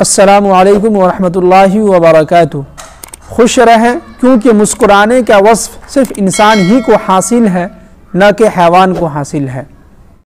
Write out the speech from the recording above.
السلام علیکم ورحمۃ اللہ وبرکاتہ۔ خوش رہیں کیونکہ مسکرانے کا وصف صرف انسان ہی کو حاصل ہے، نہ کہ حیوان کو حاصل ہے۔